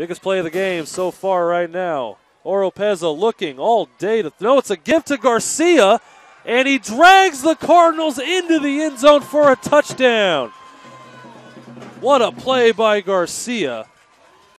Biggest play of the game so far right now. Oropeza looking all day to throw. it's a gift to Garcia, and he drags the Cardinals into the end zone for a touchdown. What a play by Garcia.